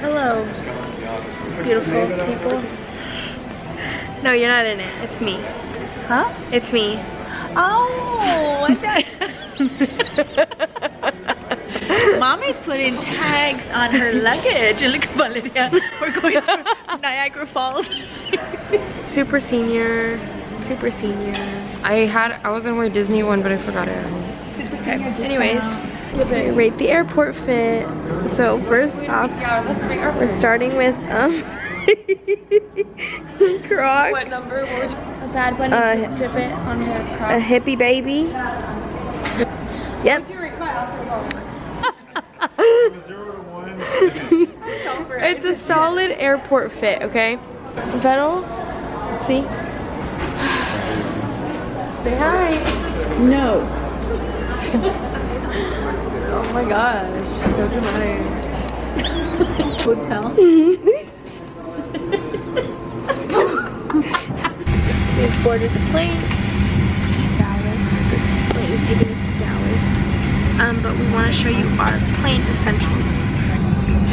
Hello, beautiful people. No, you're not in it. It's me. Huh? It's me. Oh, I thought. Mommy's putting tags on her luggage. And look at Valeria. We're going to Niagara Falls. Super senior. Super senior. I had, I was gonna wear Disney one, but I forgot it. Okay. Anyways, rate the airport fit. So first off, Yeah, let's rate our we're starting with um some Crocs. What number? What A bad bunny Uh, drip it on her A hippie baby. Yep. it's a solid airport fit, okay? Vettel, let's see. Say hi. No. Oh my gosh, so dramatic. Hotel. We've boarded the plane. Dallas. This plane is taking us to Dallas. Um, but we want to show you our plane essentials.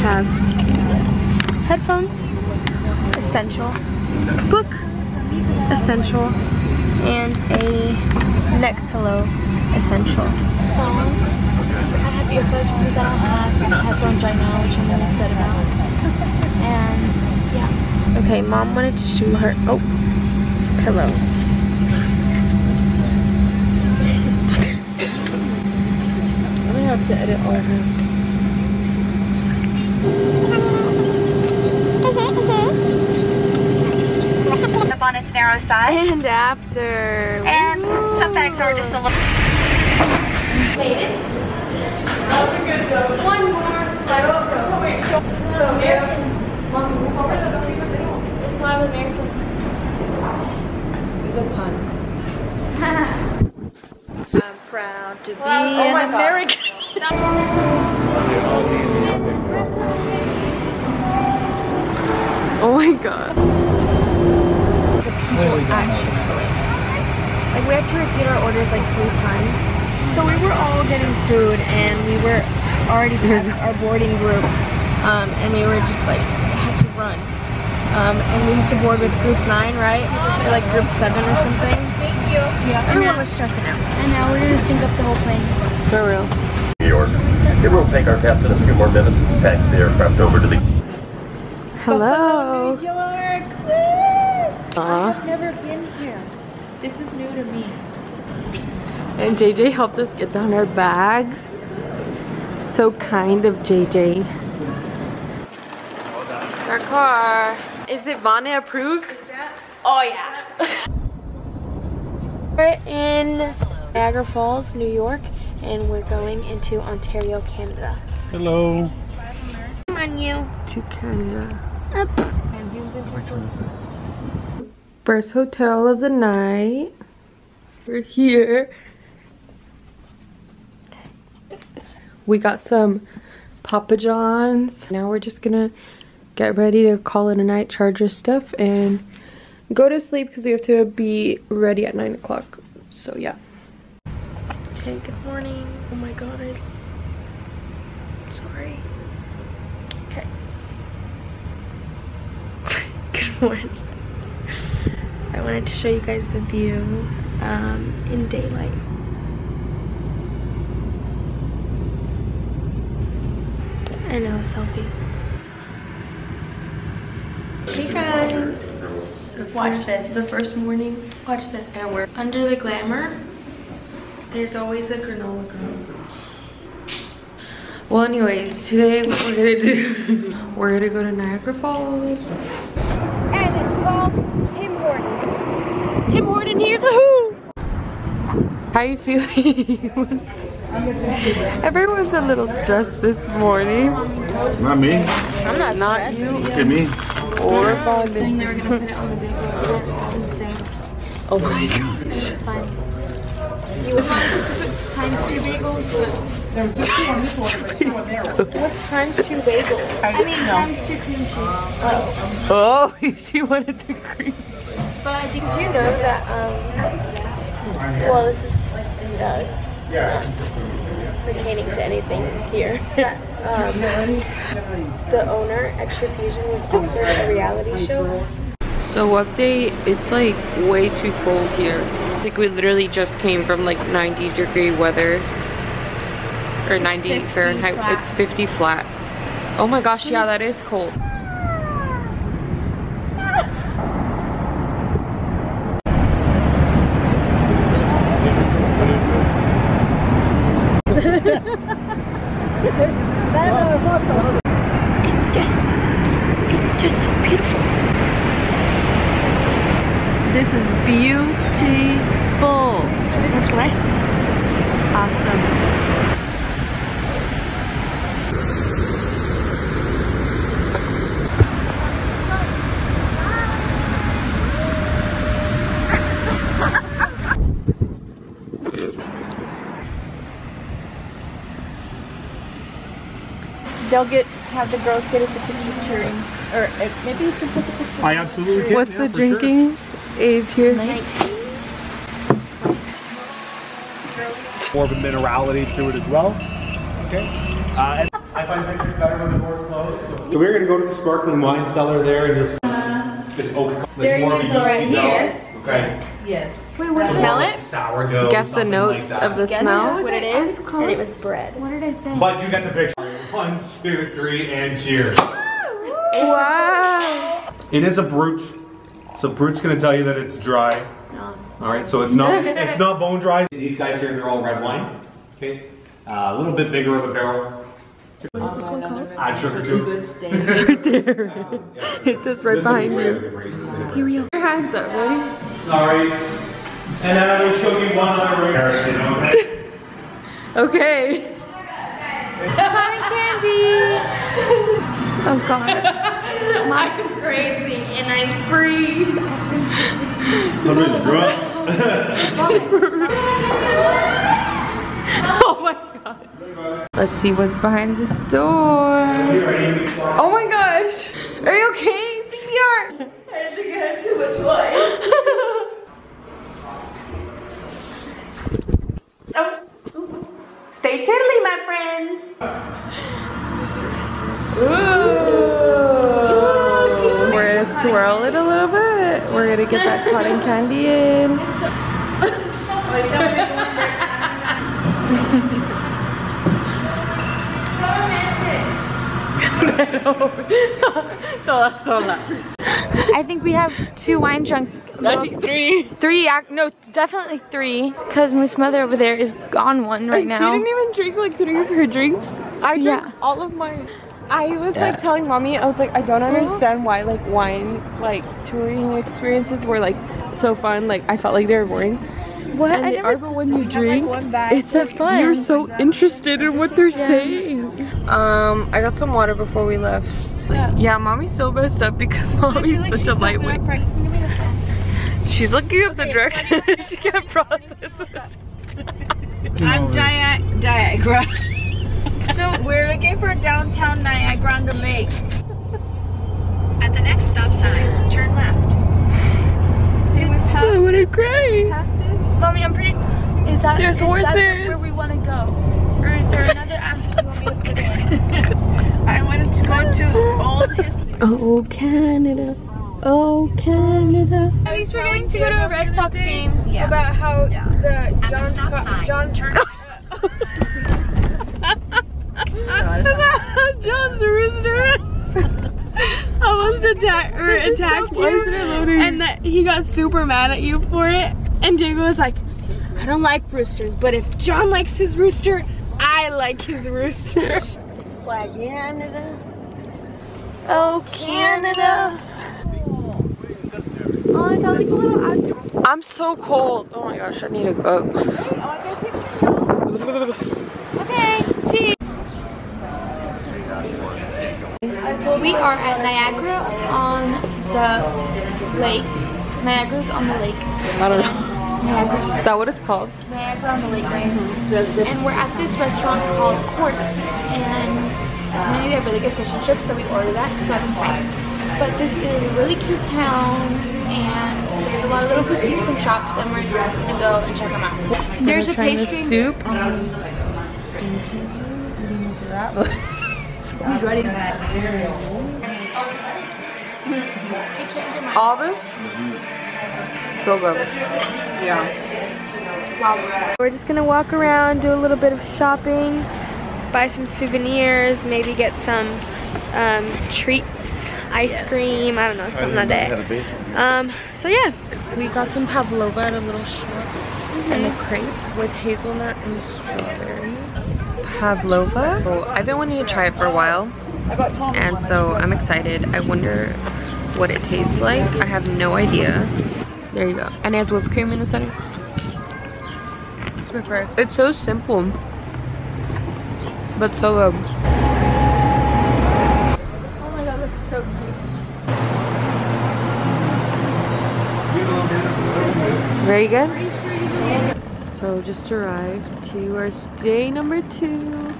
Have headphones, essential, book, essential, and a neck pillow, essential. I because I don't have headphones right now, which I'm really upset about. And yeah. Okay, mom wanted to show her, oh, pillow. I'm gonna have to edit all this. up on its narrow side. And after. And some bags are just a little. One more flight So Americans. There's a lot of Americans. It's a pun. I'm proud to be oh an American. Oh my god. at Chick-fil-A. Like we had to repeat our orders like three times. So we were all getting food and we were already past our boarding group. Um, and we were just like had to run. Um, and we had to board with group nine, right? Or like group seven or something. Thank you. Yeah. Everyone was stressing out. And now we're gonna sync up the whole plane. For real. New York. It will take our captain a few more minutes to taxi the aircraft over to the Hello. New York! Aw. I've never been here. This is new to me. And JJ helped us get down our bags. So kind of JJ. It's our car. Is it Vana approved? Oh yeah. we're in Niagara Falls, New York, and we're going into Ontario, Canada. Hello. Come on, you. To Canada. Up. First hotel of the night. We're here. We got some Papa John's. Now we're just gonna get ready to call it a night, charge our stuff, and go to sleep because we have to be ready at 9 o'clock. So yeah. Okay, good morning. Oh my god. I'm Sorry. Okay. good morning. I wanted to show you guys the view um, in daylight. I know, selfie. Hey guys! Watch this. The first morning. Watch this. And we're Under the glamour, there's always a granola girl. well anyways, today what we're gonna do we're gonna go to Niagara Falls. And it's called Tim Hortons. Tim Horton, here's a who! How are you feeling? Everyone's a little stressed this morning. Not me. I'm not, Not stressed. you Look at me. or Bonded. They were gonna put it on the video. It's insane. Oh my gosh. It's fine. You would want to put times two bagels, What's times two bagels? I mean times two cream cheese. Like, Oh, she wanted the cream. Cheese. But did you know that, um, well, this is, uh, pertaining to anything here. um, the owner, Extra Fusion, was offered a reality show. So update, it's like way too cold here. I think we literally just came from like 90 degree weather. Or 90 Fahrenheit, flat. it's 50 flat. Oh my gosh, yeah, that is cold. It's just, it's just so beautiful. This is beautiful. That's what I said. Awesome. They'll get, have the girls get us a picture cheering. Or uh, maybe you can take a picture. I absolutely can. What's yeah, the for sure. drinking age here? 19. More of a minerality to it as well. Okay. Uh, and I find pictures better when the doors closed. So, so we're gonna go to the sparkling wine cellar there and just. It's oak. Like There more you go, right here. dough. Okay. Yes. Wait, We smell it? Sourdough. Guess the something like notes of the Guess smell. what What it I And it was bread. What did I say? But you get the picture. One, two, three, and cheers. Wow. It is a Brut. So Brut's gonna tell you that it's dry. No. All right, so it's not it's not bone dry. These guys here, they're all red wine. Okay, uh, a little bit bigger of a barrel. What is this one called? Add sugar too. It's right there. It says right behind way you. Here we go. Your hands up, ready? All right, and then I will show you one other comparison. Okay. Okay. Cotton candy. Oh god. I'm crazy and I'm free. Somebody's drunk. Oh my god. Let's see what's behind this door. Oh my gosh. Are you okay? CPR. I think I had too much wine. oh. Stay tiddly, my friends. We're gonna swirl it a little bit. We're gonna get that cotton candy in. no, that's so loud. I think we have two wine drunk. Ninety-three. Three, ac- no, definitely three. Cause Miss Mother over there is on one right She now. didn't even drink like three of her drinks. I drank Yeah. all of mine. I was like telling mommy, I was like, I don't understand why like wine like touring experiences were like so fun. Like I felt like they were boring. What? And they are, but when you drink, it's a fun. You're so interested in what they're saying. Um, I got some water before we left. Yeah, mommy's so messed up because mommy's such a lightweight. She's looking up the direction. she can't process it. I'm Dia Niagara. so we're looking for a downtown Niagara on the lake. At the next stop sign, turn left. See, we passed, I wanna cry. Mommy, I'm pretty. Is that, There's is that where we want to go? Or is there another address you want me to put in? I wanted to go to old history. Oh Canada, oh Canada. At least we're going to go to a Red Fox game. Yeah. About how the At the John, stop sign, John turn John's rooster almost attacked or attacked you, and that he got super mad at you for it. And Diego was like, "I don't like roosters, but if John likes his rooster, I like his rooster." Flag Canada. Oh, Canada. Oh, I felt like a little outdoor. I'm so cold. Oh my gosh, I need a go. Okay, cheese. We are at Niagara on the lake. Niagara's on the lake. I don't know. Niagara's Is that what it's called? Niagara on the lake, right? And we're at this restaurant called Quarks. And apparently they have really good fish and chips, so we ordered that, so I'm excited. But this is a really cute town, and there's a lot of little boutiques and shops, and we're gonna go and check them out. There's a Trying the pastry. soup. He's ready. All this? So good. Yeah. We're just gonna walk around, do a little bit of shopping, buy some souvenirs, maybe get some um, treats, ice cream, I don't know, something like that. Um, so yeah. We got some pavlova at a little shop and a crepe with hazelnut and strawberry. Pavlova. So I've been wanting to try it for a while and so I'm excited. I wonder what it tastes like. I have no idea. There you go. And it has whipped cream in the center. Prefer. It's so simple, but so good. Oh my god, that's so cute. Very good. So just arrived to our stay number two.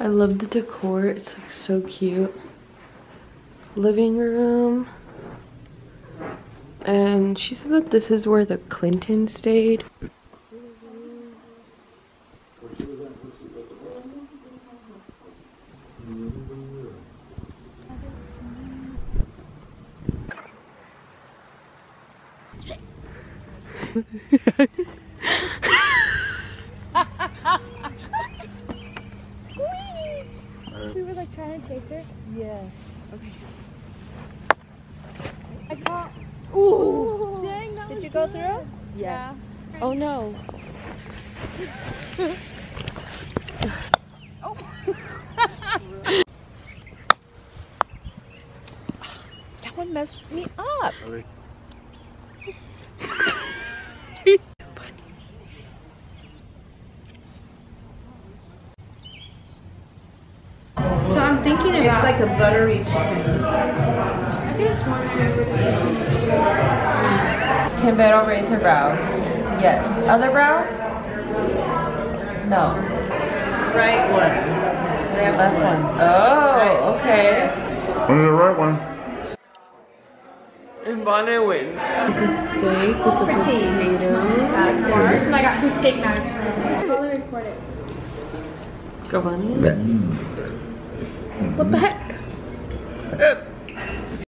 I love the decor. It's like so cute. Living room. And she said that this is where the Clintons stayed. We were like trying to chase her. Yeah. Okay. I caught. Ooh! Dang, that Did you go through? Yeah. Oh no. That one messed me up. So I'm thinking about. like a buttery chicken. I could have sworn I remember. Can Beto raise her brow? Yes. Other brow? No. Right one. Left one. Oh, okay. On the right one. And Bonnet wins. This is steak with the potatoes. Of course, and I got some steak knives for her. I'll record it. Go Bonnie. Mm. What the heck?